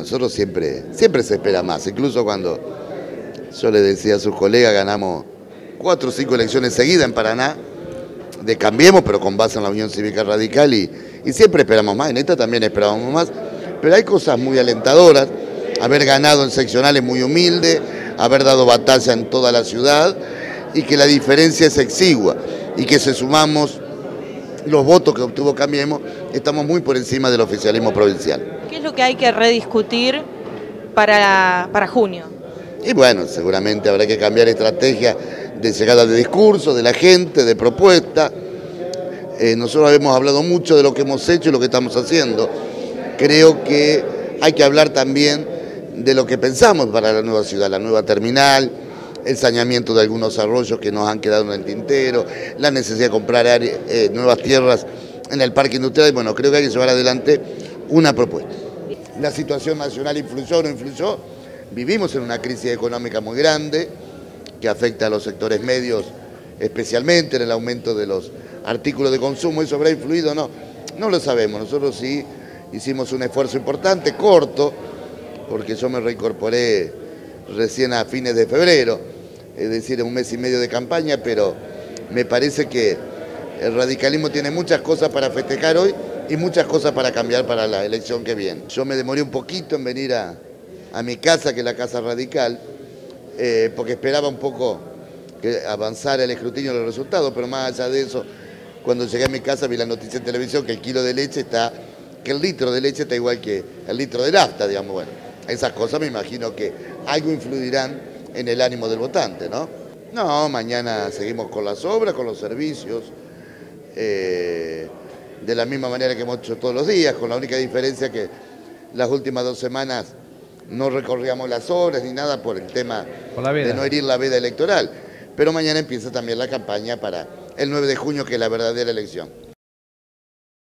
Nosotros siempre, siempre se espera más, incluso cuando yo le decía a sus colegas, ganamos cuatro o cinco elecciones seguidas en Paraná, de Cambiemos, pero con base en la Unión Cívica Radical, y, y siempre esperamos más, en esta también esperábamos más, pero hay cosas muy alentadoras, haber ganado en seccionales muy humilde, haber dado batalla en toda la ciudad, y que la diferencia es exigua, y que se sumamos los votos que obtuvo Cambiemos, estamos muy por encima del oficialismo provincial. ¿Qué es lo que hay que rediscutir para, para junio? Y bueno, seguramente habrá que cambiar estrategia de llegada de discurso, de la gente, de propuesta. Eh, nosotros hemos hablado mucho de lo que hemos hecho y lo que estamos haciendo. Creo que hay que hablar también de lo que pensamos para la nueva ciudad, la nueva terminal, el saneamiento de algunos arroyos que nos han quedado en el tintero, la necesidad de comprar eh, nuevas tierras en el parque industrial. Bueno, creo que hay que llevar adelante una propuesta. La situación nacional influyó o no influyó. Vivimos en una crisis económica muy grande que afecta a los sectores medios especialmente en el aumento de los artículos de consumo. ¿Eso habrá influido o no? No lo sabemos. Nosotros sí hicimos un esfuerzo importante, corto, porque yo me reincorporé recién a fines de febrero, es decir, un mes y medio de campaña, pero me parece que el radicalismo tiene muchas cosas para festejar hoy y muchas cosas para cambiar para la elección que viene. Yo me demoré un poquito en venir a, mi casa, que es la Casa Radical, eh, porque esperaba un poco que avanzara el escrutinio de los resultados, pero más allá de eso, cuando llegué a mi casa vi la noticia en televisión que el kilo de leche está, que el litro de leche está igual que el litro de nafta, digamos, bueno. Esas cosas me imagino que algo influirán en el ánimo del votante, ¿no? No, mañana seguimos con las obras, con los servicios, eh, de la misma manera que hemos hecho todos los días, con la única diferencia que las últimas dos semanas no recorríamos las obras ni nada por el tema de no herir la veda electoral. Pero mañana empieza también la campaña para el 9 de junio, que es la verdadera elección.